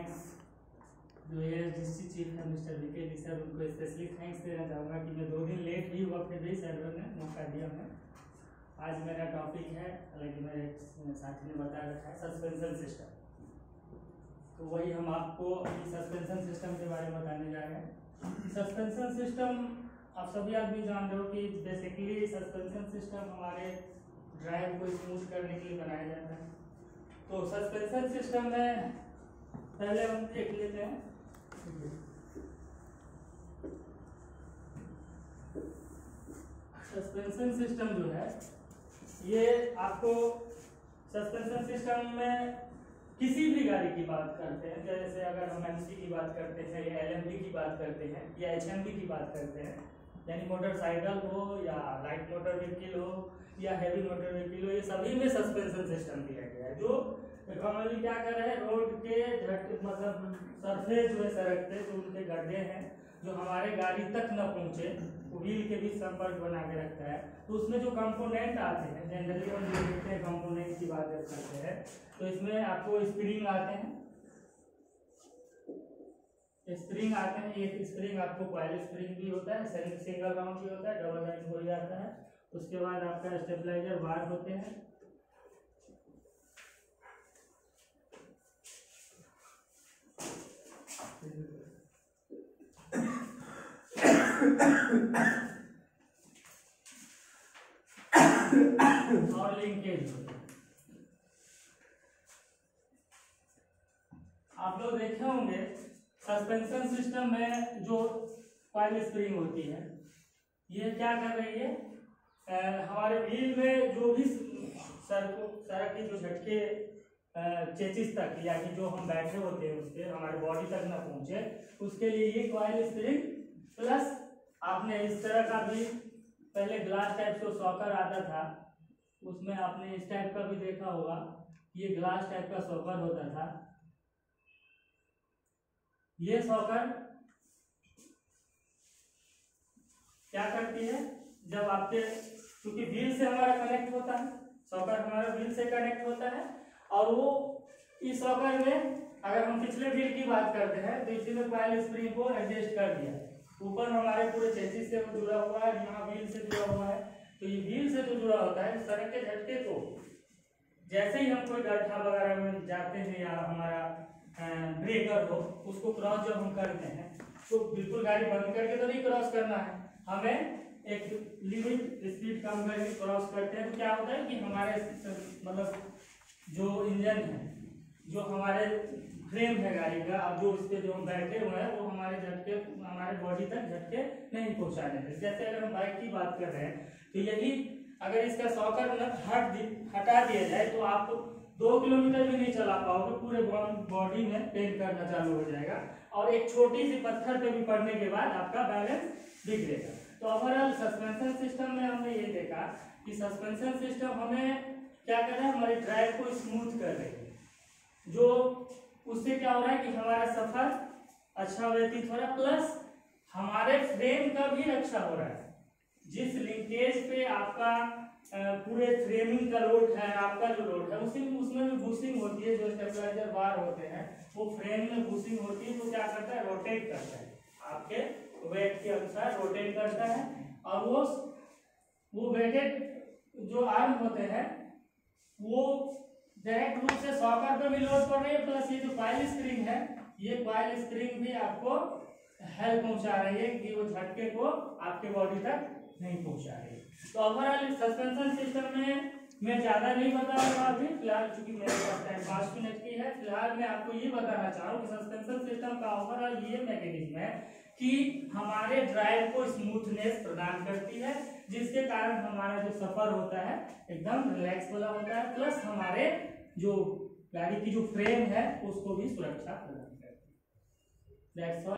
Thanks जो A S chief है, mister VK ji sir, उनको स्पेशली थैंक्स देना चाहूँगा कि मैं दो दिन लेट भी हुआ, फिर भी सर्वर ने मौका दिया हमें। आज मेरा टॉपिक है, हालाँकि मेरे साथी ने बता रखा है सस्पेंशन सिस्टम तो वही हम आपको सस्पेंशन सिस्टम के बारे में बताने जा रहे हैं। सस्पेंशन सिस्टम आप सभी आदमी जान रहे हो कि बेसिकली सस्पेंशन सिस्टम हमारे ड्राइव को स्मूथ करने के लिए बनाया जाता है। तो सस्पेंशन सिस्टम में पहले हम देख लेते हैं। सस्पेंशन सिस्टम जो है, ये आपको सस्पेंशन सिस्टम में किसी भी गाड़ी की बात करते हैं, जैसे अगर हम एमसी की बात करते हैं, या एलएमडी की बात करते हैं, या एचएमडी की बात करते हैं, यानी मोटरसाइकिल हो, या लाइट मोटर व्हीकल हो, या हैवी मोटर व्हीकल हो, ये सभी में सस्पेंशन सिस्टम दिया गया है, जो नॉर्मली क्या कर रहे हैं? रोड के मतलब सरफेस जो है, सड़क पे, जो उनके गड्ढे हैं, जो हमारे गाड़ी तक न पहुँचे व्हील के बीच संपर्क बना के रखता है। तो उसमें जो कंपोनेंट आते हैं जनरली हम जो देखते हैं कंपोनेंट की बात जब करते हैं तो इसमें आपको स्प्रिंग आते हैं। स्प्रिंग आते हैं, एक स्प्रिंग आपको कॉयल स्प्रिंग भी होता है सिंगल राउंड भी होता है डबल राउंड हो जाता है। उसके बाद आपका स्टेबलाइजर बार होते हैं। और लिंकेज आप लोग देखे होंगे सस्पेंशन सिस्टम में जो कॉइल स्प्रिंग होती है ये क्या कर रही है? आ, हमारे व्हील में जो भी सड़क सड़क के जो झटके चेचिस तक या कि जो हम बैठे होते हैं उस पर हमारे बॉडी तक ना पहुँचे उसके लिए ये कॉइल स्प्रिंग प्लस आपने इस तरह का भी, पहले ग्लास टाइप से सॉकर आता था, उसमें आपने इस टाइप का भी देखा होगा ये ग्लास टाइप का सॉकर होता था। ये सॉकर क्या करती है? जब आपके, क्योंकि व्हील से हमारा कनेक्ट होता है सॉकर हमारा व्हील से कनेक्ट होता है, और वो इस सॉकर में, अगर हम पिछले व्हील की बात करते हैं तो इसी में कॉइल स्प्रिंग को एडजस्ट कर दिया। ऊपर हमारे पूरे चेसिस से जुड़ा हुआ है यहाँ व्हील से जुड़ा हुआ है। तो ये व्हील से जो जुड़ा होता है, सड़क के झटके को, जैसे ही हम कोई गड्ढा वगैरह में जाते हैं या हमारा ब्रेकर हो, उसको क्रॉस जब हम करते हैं तो बिल्कुल गाड़ी बंद करके तो नहीं क्रॉस करना है। हमें एक लिमिट स्पीड कम करके क्रॉस करते हैं। तो क्या होता है कि हमारे मतलब जो इंजन है जो हमारे फ्रेम है गाड़ी का, अब जो इस पे जो हम बैठे हुए हैं, वो हमारे झटके, हमारे बॉडी तक झटके नहीं पहुँचाने जैसे अगर हम बाइक की बात कर रहे हैं तो यही अगर इसका सॉकर हट हटा दिया जाए तो आप दो किलोमीटर भी नहीं चला पाओगे, पूरे बॉडी में पेन करना चालू हो जाएगा। और एक छोटी सी पत्थर पे भी पड़ने के बाद आपका बैलेंस बिगड़ेगा तो ओवरऑल सस्पेंशन सिस्टम में हमने ये देखा कि सस्पेंशन सिस्टम हमें क्या कर रहा है? हमारे ड्राइव को स्मूथ कर रही है। जो उससे क्या हो रहा है कि हमारा सफ़र अच्छा व्यतीत हो रहा है, प्लस हमारे फ्रेम का भी रक्षा हो रहा है। जिस लिंकेज पे आपका पूरे फ्रेमिंग का लोड है, आपका जो लोड है, उसी, उसमें भी बूसिंग होती है, जो स्टेबलाइजर बार होते हैं, वो फ्रेम में बूसिंग होती है तो क्या करता है? रोटेट करता है। आपके वेट के अनुसार रोटेट करता है, और वो वो वेटेड जो आर्म होते हैं, वो डायरेक्ट रूप से सॉकर पे भी लोड पड़ रही है प्लस ये जो कॉइल स्प्रिंग है, ये कॉइल स्प्रिंग भी आपको हेल्प पहुँचा रही है कि वो झटके को आपके बॉडी तक नहीं पहुँचा रही तो ओवरऑल सस्पेंशन सिस्टम में मैं ज़्यादा नहीं बता रहा अभी, फ़िलहाल चूँकि मेरे पास टाइम पाँच मिनट की है, फ़िलहाल मैं आपको ये बताना चाह रहा हूँ कि सस्पेंशन सिस्टम का ओवरऑल ये मैकेनिज्म है कि हमारे ड्राइव को स्मूथनेस प्रदान करती है, जिसके कारण हमारा जो सफ़र होता है एकदम रिलैक्स वाला होता है प्लस हमारे जो गाड़ी की जो फ्रेम है, उसको भी सुरक्षा प्रदान करती है।